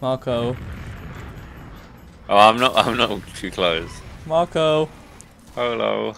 Marco. Oh, I'm not. I'm not too close. Marco. Oh, Hello.